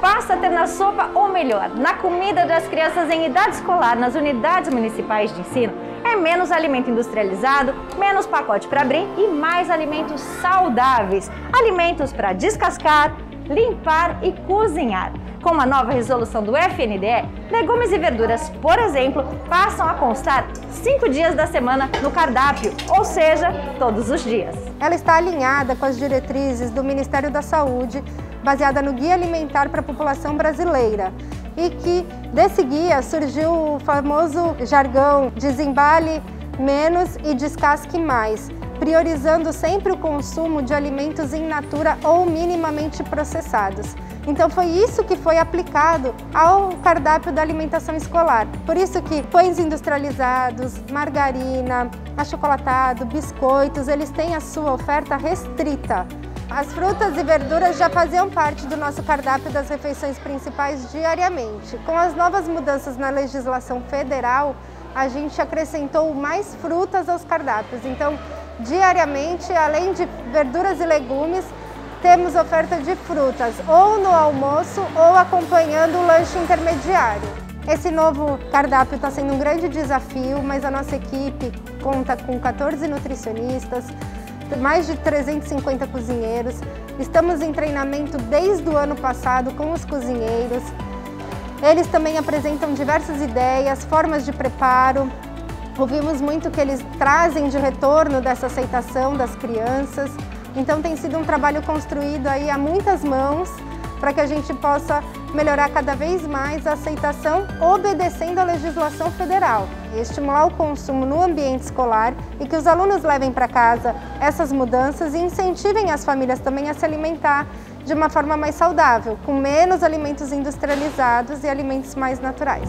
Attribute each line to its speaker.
Speaker 1: passa a ter na sopa, ou melhor, na comida das crianças em idade escolar nas unidades municipais de ensino, é menos alimento industrializado, menos pacote para abrir e mais alimentos saudáveis. Alimentos para descascar, limpar e cozinhar. Com uma nova resolução do FNDE, legumes e verduras, por exemplo, passam a constar cinco dias da semana no cardápio, ou seja, todos os dias.
Speaker 2: Ela está alinhada com as diretrizes do Ministério da Saúde, baseada no Guia Alimentar para a População Brasileira, e que desse guia surgiu o famoso jargão desembale menos e descasque mais, priorizando sempre o consumo de alimentos in natura ou minimamente processados. Então foi isso que foi aplicado ao cardápio da alimentação escolar. Por isso que pães industrializados, margarina, achocolatado, biscoitos, eles têm a sua oferta restrita. As frutas e verduras já faziam parte do nosso cardápio das refeições principais diariamente. Com as novas mudanças na legislação federal, a gente acrescentou mais frutas aos cardápios. Então, diariamente, além de verduras e legumes, temos oferta de frutas ou no almoço ou acompanhando o lanche intermediário. Esse novo cardápio está sendo um grande desafio, mas a nossa equipe conta com 14 nutricionistas, mais de 350 cozinheiros. Estamos em treinamento desde o ano passado com os cozinheiros. Eles também apresentam diversas ideias, formas de preparo. Ouvimos muito que eles trazem de retorno dessa aceitação das crianças. Então tem sido um trabalho construído aí a muitas mãos para que a gente possa melhorar cada vez mais a aceitação obedecendo à legislação federal, estimular o consumo no ambiente escolar e que os alunos levem para casa essas mudanças e incentivem as famílias também a se alimentar de uma forma mais saudável, com menos alimentos industrializados e alimentos mais naturais.